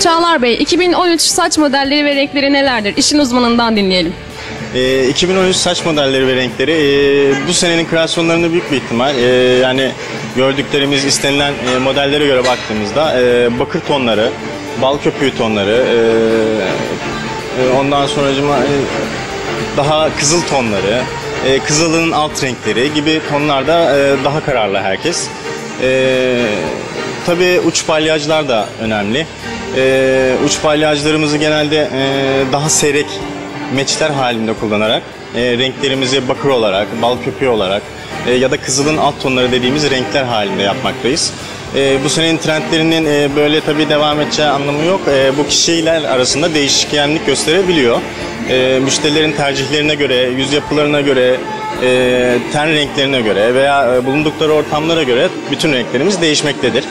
Çağlar Bey, 2013 saç modelleri ve renkleri nelerdir? İşin uzmanından dinleyelim. Ee, 2013 saç modelleri ve renkleri ee, bu senenin kreasyonlarında büyük bir ihtimal ee, yani gördüklerimiz istenilen ee, modellere göre baktığımızda ee, bakır tonları, bal köpüğü tonları, ee, e, ondan sonracıma ee, daha kızıl tonları, ee, kızılın alt renkleri gibi tonlarda ee, daha kararlı herkes. Ee, tabii uç palyajlar da önemli. Ee, uç palyajlarımızı genelde ee, daha seyrek meçler halinde kullanarak e, renklerimizi bakır olarak, bal köpüğü olarak e, ya da kızılın alt tonları dediğimiz renkler halinde yapmaktayız. E, bu senenin trendlerinin e, böyle tabii devam edeceği anlamı yok. E, bu kişiler arasında değişkenlik gösterebiliyor. E, müşterilerin tercihlerine göre, yüz yapılarına göre, e, ten renklerine göre veya e, bulundukları ortamlara göre bütün renklerimiz değişmektedir.